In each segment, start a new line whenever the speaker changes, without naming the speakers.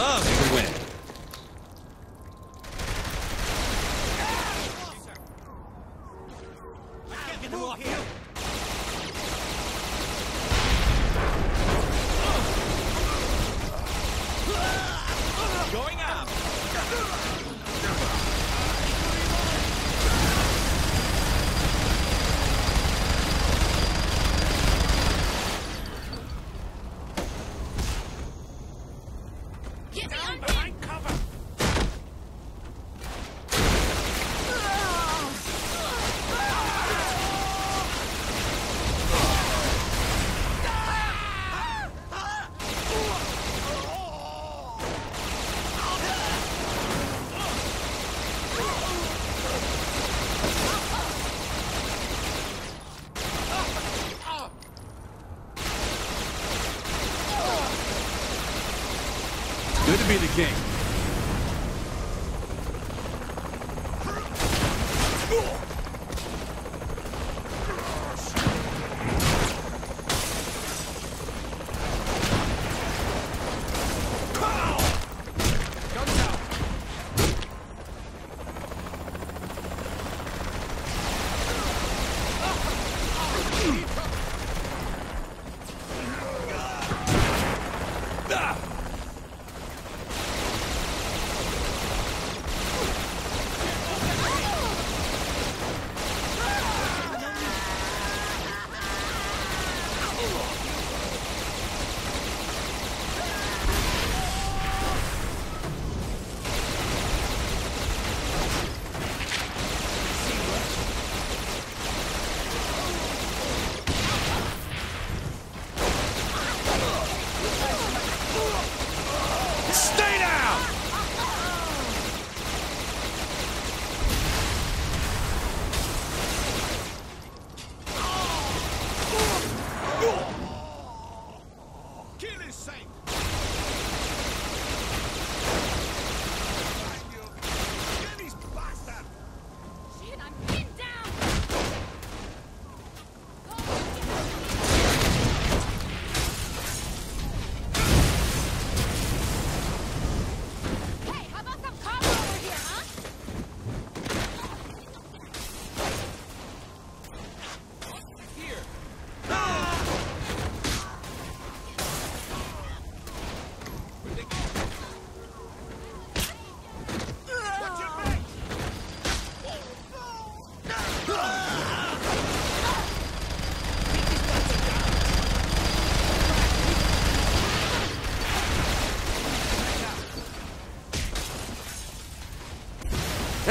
loves to win. Ah! Good to be the king.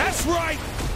That's right!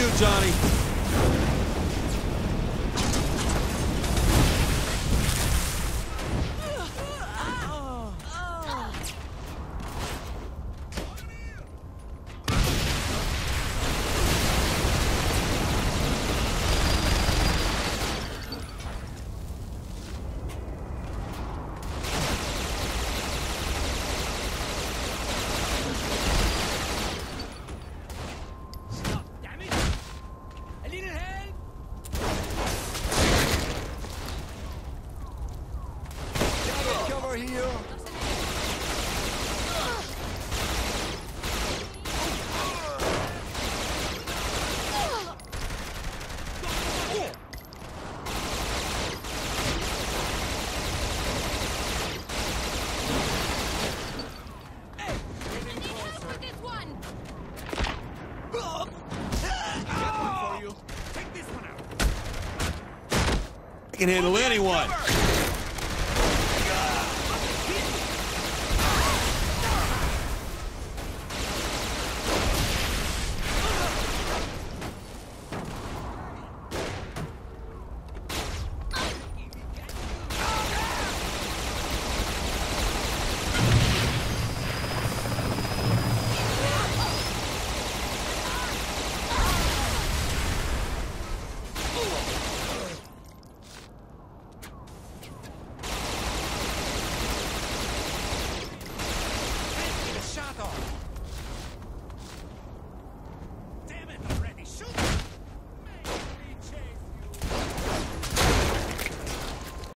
you, Johnny. can handle anyone.